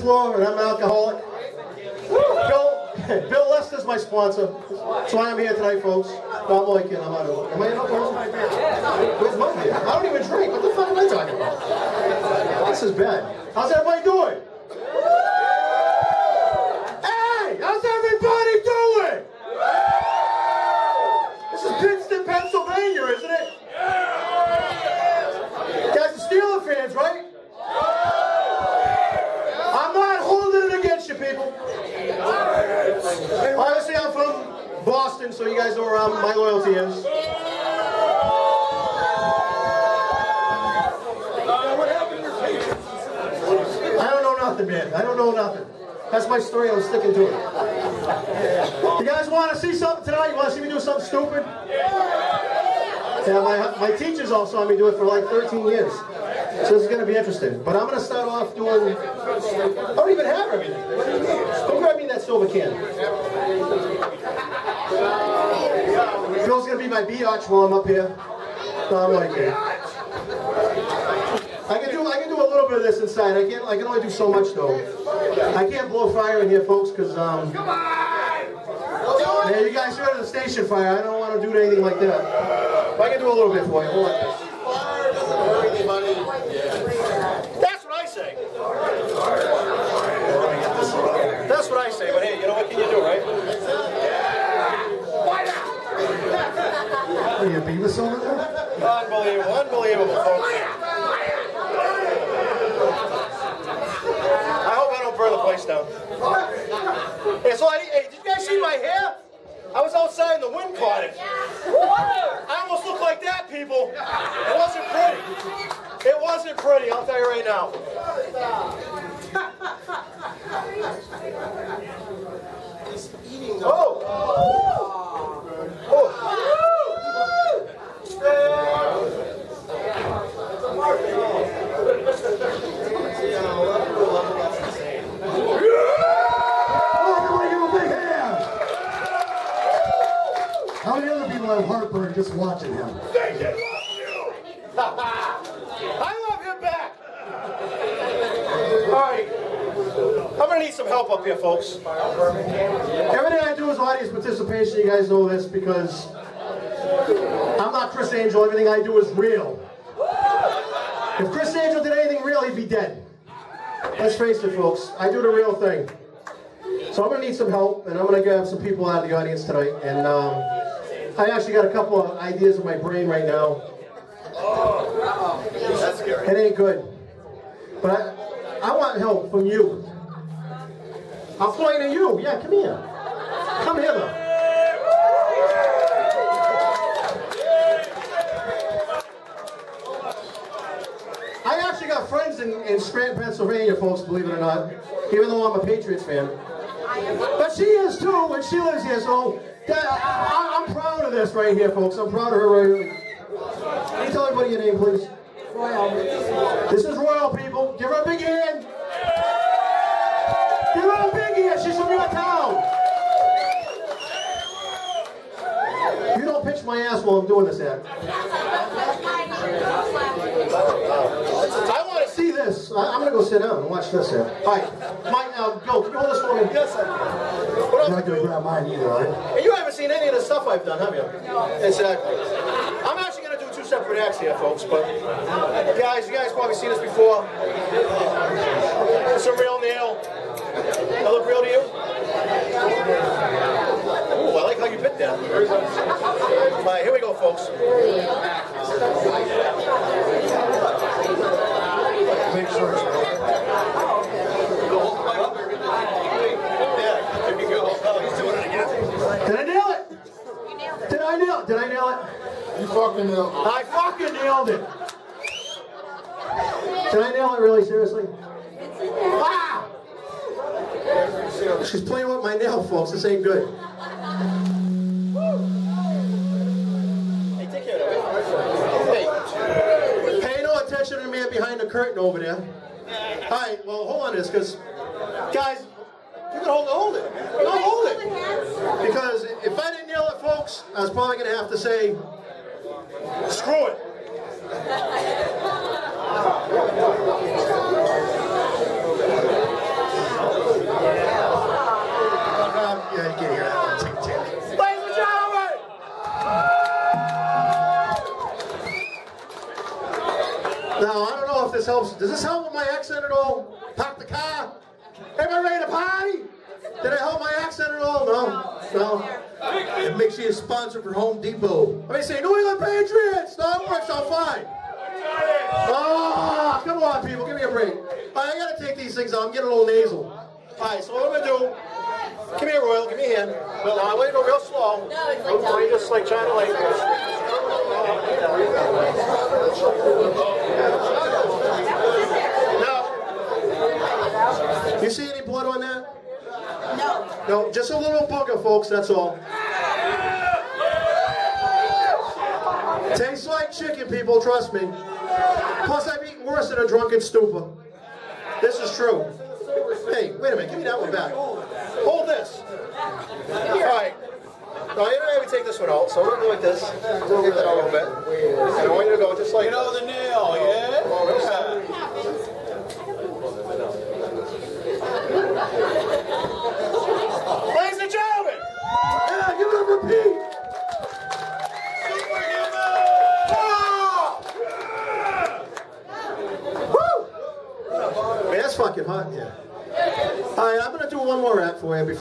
floor, and I'm an alcoholic. Bill, Bill Lester's my sponsor. That's why I'm here tonight, folks. No, I'm only. I'm out of Am I in a Where's my beer? I don't even drink. What the fuck am I talking about? This is bad. How's everybody doing? Hey, how's everybody doing? This is Pittston, Pennsylvania, isn't it? You guys are Steeler fans, right? I'm not holding it against you, people. Obviously, I'm from Boston, so you guys know where my loyalty is. I don't know nothing, man. I don't know nothing. That's my story. I'm sticking to it. You guys want to see something tonight? You want to see me do something stupid? Yeah, my, my teachers all saw me do it for like 13 years. So this is going to be interesting. But I'm going to start off doing... I don't even have everything. Go grab me that silver can. Bill's going to be my biatch while I'm up here. No, I'm like it. I can do I can do a little bit of this inside. I can't I can only do so much though. I can't blow fire in here, folks, because um. Come on! Yeah, you guys heard of the station fire. I don't want to do anything like that. But I can do a little bit for you. Hold on. That's what I say. That's what I say. But hey, you know what can you do, right? Are you a Beavis over there? Unbelievable, unbelievable, folks. I hope I don't burn the place down. Yeah, so I, hey, did you guys see my hair? I was outside and the wind caught it. I almost look like that, people. It wasn't pretty. It wasn't pretty, I'll tell you right now. Oh! Oh! Oh, everybody give him a! How many other people have heartburn just watching him? I love him back! Alright. I'm gonna need some help up here, folks. Everything I do is audience participation, you guys know this, because I'm not Criss Angel, everything I do is real. If Criss Angel did anything real, he'd be dead. Let's face it, folks, I do the real thing. So I'm gonna need some help, and I'm gonna grab some people out of the audience tonight, and um, I actually got a couple of ideas in my brain right now. That's scary. It ain't good. But I, I want help from you. I'm pointing at you. Yeah, come here. Come hither. I actually got friends in, in Scranton, Pennsylvania, folks, believe it or not, even though I'm a Patriots fan. But she is too, and she lives here, so that, I, I'm proud of this right here, folks. I'm proud of her right here. Can you tell everybody your name, please? This is Royal, people. Give her a big hand. Give her a big hand. She's from your town. You don't pitch my ass while I'm doing this act. I want to see this. I, am going to go sit down and watch this here. All right. Mike, uh, go. Can you hold this for me? Yes, sir. What I'm else? not going to grab mine either, right? And you haven't seen any of the stuff I've done, have you? No. Exactly. I'm actually going to do two separate acts here, folks, but guys, you guys probably seen this before. It's a real nail. That look real to you? Ooh, I like how you bit that. All right, here we go, folks. Make sure it's real. Yeah, there you go. He's doing it again. Did I nail it? Did I nail it? Did I nail it? You fucking know. I fucking nailed it. Did I nail it really seriously? Ah! She's playing with my nail, folks. This ain't good. Man behind the curtain over there. All right, well, hold on to this, because, guys, you can hold it, hold it. No, hold it. Because if I didn't yell it, folks, I was probably going to have to say, screw it. Helps. Does this help with my accent at all? Park the car? Am I ready to party? Did I help my accent at all? No. No. It makes you a sponsor for Home Depot. I mean, say New England Patriots. No, it works out fine. Oh, come on, people. Give me a break. Right, I got to take these things out. I'm getting a little nasal. All right, so what I'm going to do, come here, Royal. Give me a hand. Well, I want you to go real slow. No, it's like just like trying to like... Now, you see any blood on that? No. No, just a little booger, folks, that's all. Tastes like chicken, people, trust me. Plus, I've eaten worse than a drunken stupor. This is true. Hey, wait a minute, give me that one back. Hold this. All right. Now, you know, we take this one out, so we're gonna go like this. We'll get that out a little bit. And I want you to go just like. You know the nail, yeah? Oh, real slow. Ladies and gentlemen! Yeah, give it a repeat! Woo! Man, that's fucking hot. All right, I'm gonna do one more rap for you.